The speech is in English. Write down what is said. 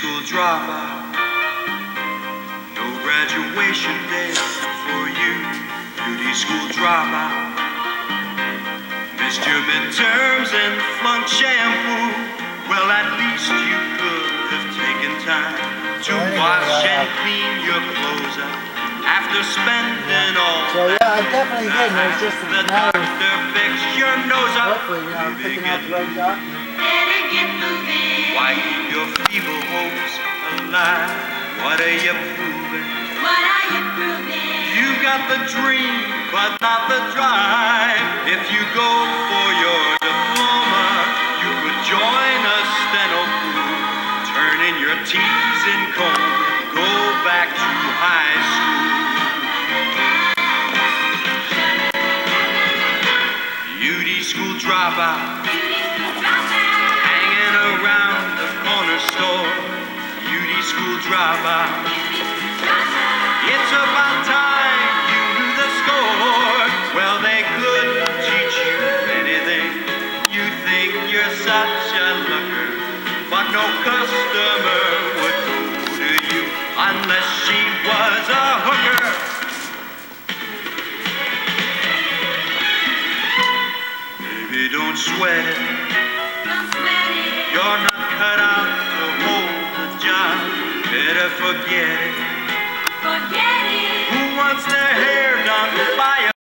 dropout. No graduation day for you, beauty school dropout. Missed your midterms and flunked shampoo. Well, at least you could have taken time to wash and clean your clothes up after spending all So yeah, I definitely did. and It's just a the matter of doctor fixed your nose up. hopefully, you know, Maybe picking out get the right doctor. Better get moving. Why keep your feeble hopes alive? What are you proving? What are you proving? You got the dream, but not the drive. If you go for your diploma, you could join a steno crew, turn in your teasing comb, go back to high school. UD school dropout. School. It's about time you knew the score. Well, they could teach you anything. You think you're such a looker, but no customer would go to you unless she was a hooker. Baby, don't sweat it. forget it. Forget it. Who wants to